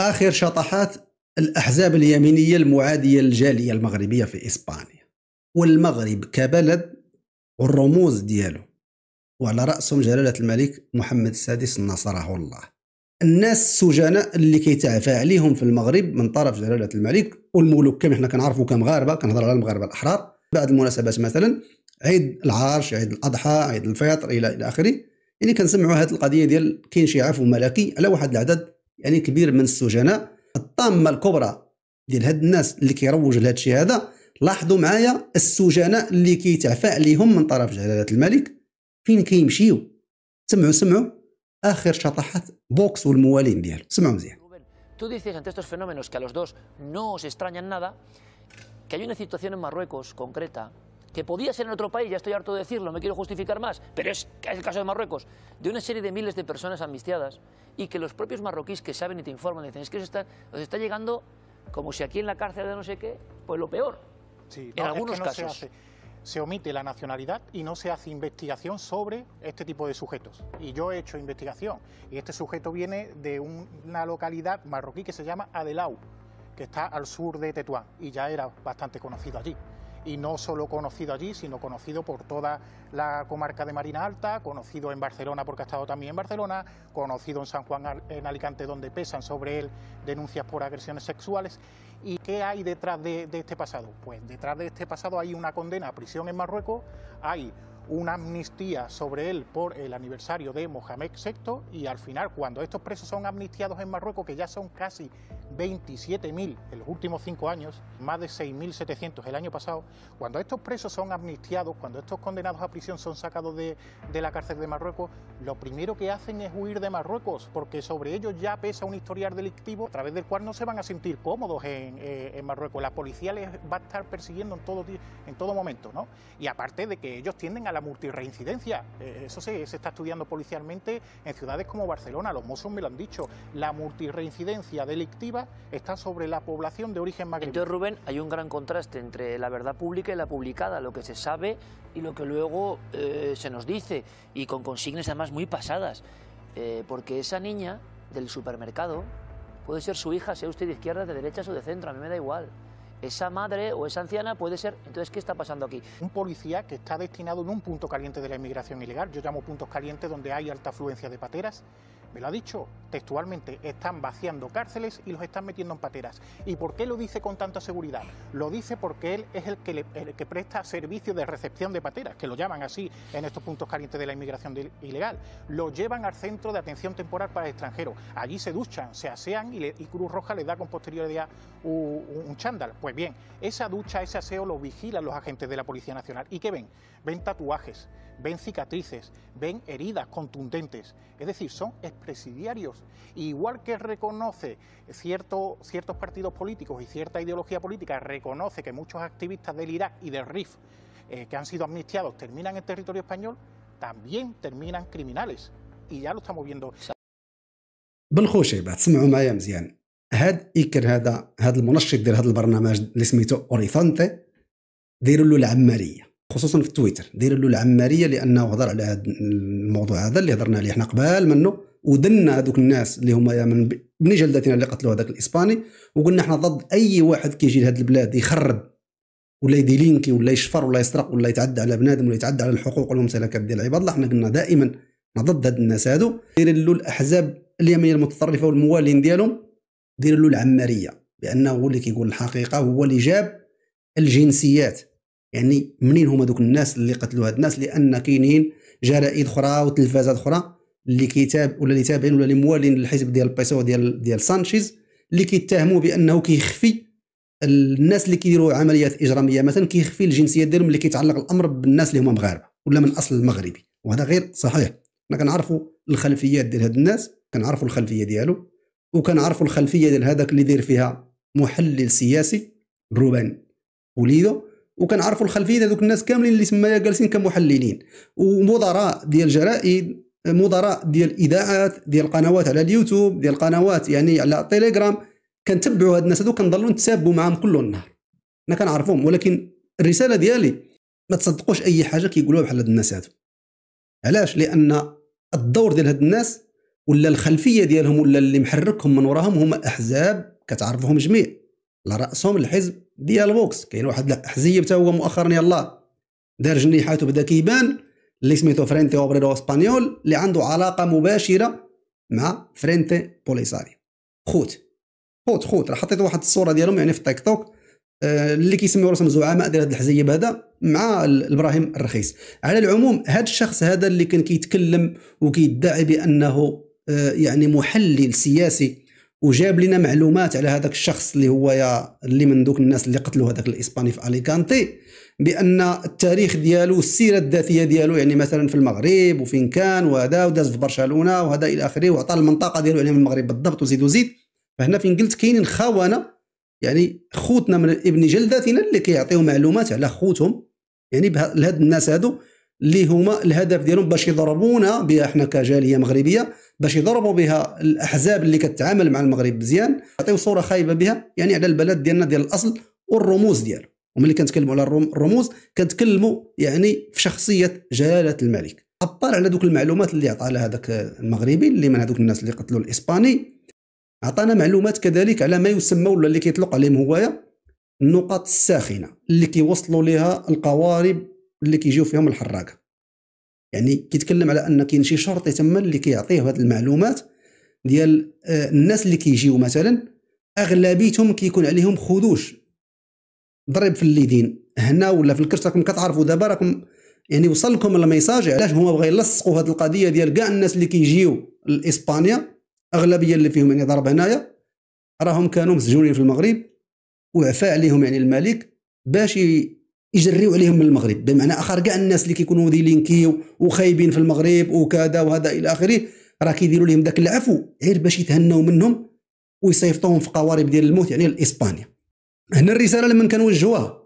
آخر شطحات الأحزاب اليمينية المعادية للجالية المغربية في إسبانيا. والمغرب كبلد والرموز ديالو. وعلى رأسهم جلالة الملك محمد السادس نصره الله. الناس السجناء اللي كيتعفى عليهم في المغرب من طرف جلالة الملك والملوك. كما حنا كنعرفوا كمغاربة كنهضر على المغاربة الأحرار. بعض المناسبات مثلا عيد العرش عيد الأضحى عيد الفطر إلى إلى آخره. يعني كنسمعوا هذه القضية ديال كاين شي عفو ملكي على واحد العدد يعني كبير من السجناء. الطامة الكبرى ديال هاد الناس اللي كيروج لهذا الشيء هذا لاحظوا معايا السجناء اللي كيتعفى عليهم من طرف جلالة الملك. فين كيمشيو؟ سمعوا سمعوا. آخر شطحات Vox والموالين ديالو. سمعوا مزيان. Tú dices ante estos fenómenos que a los dos no os extrañan nada, que hay una situación en Marruecos concreta, que podía ser en otro país, ya estoy harto de decirlo, no me quiero justificar más, pero es, es el caso de Marruecos, de una serie de miles de personas amnistiadas y que los propios marroquíes que saben y te informan dicen, es que os está, os está llegando como si aquí en la cárcel de no sé qué, pues lo peor. Sí, en no, algunos es que no se casos. hace. Se omite la nacionalidad y no se hace investigación sobre este tipo de sujetos. Y yo he hecho investigación. Y este sujeto viene de un- una localidad marroquí que se llama Adelau, que está al sur de Tetuán. Y ya era bastante conocido allí. Y no solo conocido allí, sino conocido por toda la comarca de Marina Alta, conocido en Barcelona porque ha estado también en Barcelona, conocido en San Juan en Alicante donde pesan sobre él denuncias por agresiones sexuales. ¿Y qué hay detrás de, de este pasado? Pues detrás de este pasado hay una condena a prisión en Marruecos, hay una amnistía sobre él por el aniversario de Mohamed VI y al final cuando estos presos son amnistiados en Marruecos, que ya son casi 27.000 en los últimos cinco años, más de 6.700 el año pasado, cuando estos presos son amnistiados, cuando estos condenados a prisión son sacados de, de la cárcel de Marruecos, lo primero que hacen es huir de Marruecos, porque sobre ellos ya pesa un historial delictivo a través del cual no se van a sentir cómodos en, eh, en Marruecos. La policía les va a estar persiguiendo en todo, en todo momento, ¿no? Y aparte de que ellos tienden a la multirreincidencia, eh, eso se, se está estudiando policialmente en ciudades como Barcelona, los mozos me lo han dicho, la multirreincidencia delictiva está sobre la población de origen magrebí. Entonces, Rubén, hay un gran contraste entre la verdad pública y la publicada, lo que se sabe y lo que luego eh, se nos dice, y con consignas además muy pasadas. Eh, porque esa niña del supermercado puede ser su hija, sea usted de izquierda, de derecha o de centro, a mí me da igual. Esa madre o esa anciana puede ser. Entonces, ¿qué está pasando aquí? un policía que está destinado en un punto caliente de la inmigración ilegal, yo llamo puntos calientes donde hay alta afluencia de pateras, me lo ha dicho textualmente, están vaciando cárceles y los están metiendo en pateras. ¿Y por qué lo dice con tanta seguridad? Lo dice porque él es el que, presta servicio de recepción de pateras, que lo llaman así en estos puntos calientes de la inmigración ilegal. Lo llevan al centro de atención temporal para extranjeros. Allí se duchan, se asean y Cruz Roja les da con posterioridad un, un chándal. Pues bien, esa ducha, ese aseo lo vigilan los agentes de la Policía Nacional. ¿Y qué ven? Ven tatuajes, ven cicatrices, ven heridas contundentes. Es decir, son expresidiarios. Igual que reconoce cierto- ciertos partidos políticos y cierta ideología política, reconoce que muchos activistas del Irak y del RIF eh, que han sido amnistiados terminan en territorio español, también terminan criminales. Y ya lo estamos viendo. بالخوشي بعد سمعوا معايا مزيان هاد إيكر هذا هاد المنشط ديال هذا البرنامج اللي سميتو اوريثونتي ديروا له العمارية خصوصا في تويتر ديروا له العمارية لأنه هضر على هذا الموضوع هذا اللي هضرنا عليه حنا قبال منه ودنا هذوك الناس اللي هما من بني جلدتنا اللي قتلوا هذاك الإسباني وقلنا إحنا ضد أي واحد كيجي لهاد البلاد يخرب ولا يديلينكي ولا يشفر ولا يسرق ولا يتعدى على بنادم ولا يتعدى على الحقوق والممتلكات ديال العباد الله حنا قلنا دائما حنا ضد هاد الناس هادو. دير له الأحزاب اليمينيه المتطرفة والموالين ديالهم دير له العمارية لأنه هو اللي كيقول الحقيقة هو اللي جاب الجنسيات. يعني منين هما دوك الناس اللي قتلوا هاد الناس؟ لأن كاينين جرائد أخرى وتلفازات أخرى اللي كيتاب ولا اللي تابعين ولا اللي موالين للحزب ديال PSOE ديال ديال سانشيز اللي كيتهموا بأنه كيخفي الناس اللي كيديروا عمليات إجرامية مثلا كيخفي الجنسيات ديالهم اللي كيتعلق الأمر بالناس اللي هما مغاربة ولا من أصل مغربي وهذا غير صحيح. حنا كنعرفوا الخلفيات ديال هاد الناس كنعرفوا الخلفية ديالو. وكنعرفوا الخلفية ديال هذاك اللي داير فيها محلل سياسي روبان وليدو. وكنعرفوا الخلفية ديال دوك الناس كاملين اللي تمايا جالسين كمحللين. ومدراء ديال جرائد مدراء ديال إذاعات ديال قنوات على اليوتيوب ديال قنوات يعني على تيليجرام كنتبعوا هاد الناس هادو كنضلوا نتسابوا معاهم كل النهار. أنا كنعرفهم ولكن الرسالة ديالي ما تصدقوش أي حاجة كيقولوها بحال هاد الناس هادو. علاش؟ لأن الدور ديال هاد الناس ولا الخلفية ديالهم ولا اللي محركهم من وراهم هما أحزاب كتعرفهم جميع. على رأسهم الحزب ديال Vox كاين واحد الحزيب حتى هو مؤخرا يلاه دار جنيحاته بدا كيبان اللي سميتو Frente Obrero Español اللي عنده علاقة مباشرة مع Frente Polisario خوت خوت خوت. راه حطيت واحد الصورة ديالهم يعني في التيك توك آه، اللي كيسميو راسهم زعماء ديال هذا الحزيب هذا مع إبراهيم الرخيص. على العموم هذا الشخص هذا اللي كان كيتكلم وكيدعي بأنه يعني محلل سياسي وجاب لنا معلومات على هذاك الشخص اللي هو يا اللي من دوك الناس اللي قتلوا هذاك الإسباني في أليكانتي بأن التاريخ ديالو السيرة الذاتية ديالو يعني مثلا في المغرب وفين كان وهذا وداز في برشلونة وهذا إلى آخره وعطى المنطقة ديالو يعني من المغرب بالضبط وزيد وزيد. فهنا فين قلت كاينين خونه يعني خوتنا من ابن جلدتنا اللي كيعطيو معلومات على خوتهم يعني لهاد الناس هادو. اللي هما الهدف ديالهم باش يضربونا بها إحنا كجالية مغربية باش يضربوا بها الأحزاب اللي كتعامل مع المغرب مزيان يعطيو صورة خايبة بها يعني على البلد ديالنا ديال الأصل والرموز ديالو. وملي كنتكلموا على الرموز كنتكلموا يعني في شخصية جلالة الملك. ابار على دوك المعلومات اللي عطاها لهذاك المغربي اللي من هذوك الناس اللي قتلوا الإسباني. عطانا معلومات كذلك على ما يسمى ولا اللي كيطلق عليهم هوايا النقاط الساخنة اللي كيوصلوا لها القوارب اللي كيجيو فيهم الحراقة. يعني كيتكلم على أن كاين شي شرطي تما اللي كيعطيه هذه المعلومات ديال آه، الناس اللي كيجيو مثلا أغلبيتهم كيكون عليهم خدوش. ضرب في اليدين هنا ولا في الكرش راكم كتعرفوا دابا راكم يعني وصل لكم ال message علاش هما بغا يلصقوا هذه القضية ديال كاع الناس اللي كيجيو لإسبانيا. أغلبية اللي فيهم يعني ضرب هنايا. راهم كانوا مسجونين في المغرب وعفى عليهم يعني الملك باش يجريو عليهم من المغرب. بمعنى آخر كاع الناس اللي كيكونوا ديلينكيو وخايبين في المغرب وكذا وهذا إلى آخره راه كيديروا لهم ذاك العفو غير باش يتهنوا منهم ويصيفطوهم في قوارب ديال الموت يعني لإسبانيا. هنا الرسالة لمن كنوجهوها؟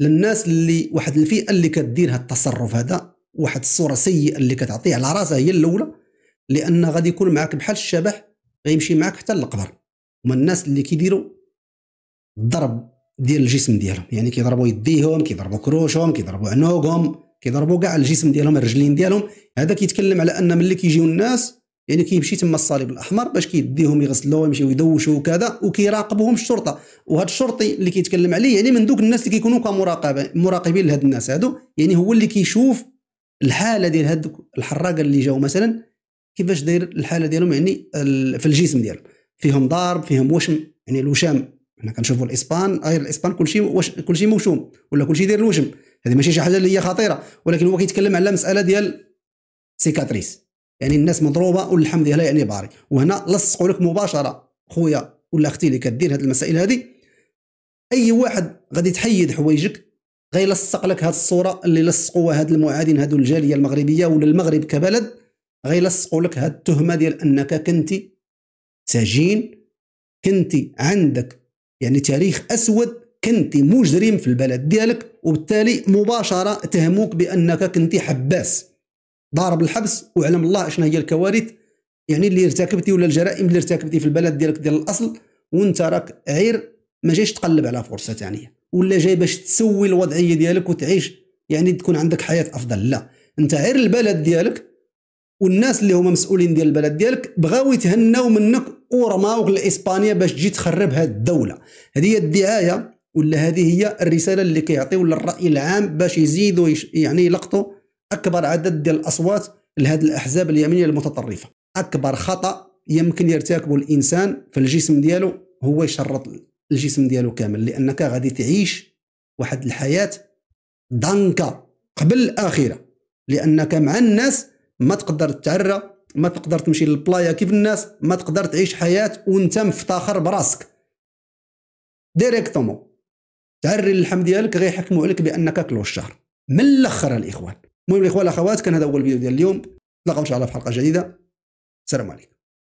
للناس اللي واحد الفئة اللي كدير هذا التصرف هذا واحد الصورة سيئة اللي كتعطيه على راسها هي الأولى لأن غادي يكون معك بحال الشبح غيمشي معك حتى للقبر. هما الناس اللي كيديروا الضرب ديال الجسم ديالهم. يعني كيضربوا يديهم كيضربوا كروشهم كيضربوا عنقهم كيضربوا كاع الجسم ديالهم الرجلين ديالهم. هذا كيتكلم على أن ملي كيجيو الناس يعني كيمشي تما الصليب الأحمر باش كيديهم يغسلوه ويمشيو يدوشوا وكذا وكيراقبوهم الشرطة. وهذا الشرطي اللي كيتكلم عليه يعني من دوك الناس اللي كيكونوا كمراقبه مراقبين لهاد الناس هادو يعني هو اللي كيشوف الحالة ديال هاد الحراقة اللي جاو مثلا كيفاش داير الحالة ديالهم يعني في الجسم ديالهم. فيهم ضارب فيهم وشم يعني الوشام حنا كنشوفوا الإسبان غير الإسبان كلشي وش كلشي موشوم ولا كلشي داير الوشم هذه ماشي شي حاجة اللي هي خطيرة. ولكن هو كيتكلم على مسألة ديال cicatrices. يعني الناس مضروبة واللحم ديالها يعني باري وهنا لصقوا لك مباشرة خويا ولا أختي اللي كدير هذه المسائل هذه أي واحد غادي تحيد حوايجك غيلصق لك هذه الصورة اللي لصقوها هاد المعادين هادو الجالية المغربية ولا المغرب كبلد غيلصقوا لك هاد التهمة ديال أنك كنتي سجين كنتي عندك يعني تاريخ أسود كنتي مجرم في البلد ديالك وبالتالي مباشرة تهموك بأنك كنتي حباس. ضارب الحبس وعلم الله شنو هي الكوارث يعني اللي ارتكبتي ولا الجرائم اللي ارتكبتي في البلد ديالك ديال الأصل وأنت راك غير ما جايش تقلب على فرصة ثانية. ولا جاي باش تسوي الوضعية ديالك وتعيش يعني تكون عندك حياة أفضل. لا أنت غير البلد ديالك والناس اللي هما مسؤولين ديال البلد ديالك بغاو يتهناو منك ورماوك لإسبانيا باش تجي تخرب هذه الدولة. هذه هي الدعاية ولا هذه هي الرسالة اللي كيعطيو للرأي العام باش يزيدوا يعني يلقطوا أكبر عدد ديال الأصوات لهذه الأحزاب اليمينية المتطرفة. أكبر خطأ يمكن يرتكبه الإنسان في الجسم ديالو هو يشرط الجسم ديالو كامل لأنك غادي تعيش واحد الحياة ضنكه قبل الآخرة لأنك مع الناس ما تقدر تعرى ما تقدر تمشي للبلايا كيف الناس ما تقدر تعيش حياة وانت مفتخر براسك. ديريكتومون تعري اللحم ديالك غيحكموا عليك بأنك كلو الشهر. من الأخر الإخوان. المهم الإخوان الأخوات كان هذا هو الفيديو ديال اليوم. نتلاقاو إن شاء الله في حلقة جديدة. السلام عليكم.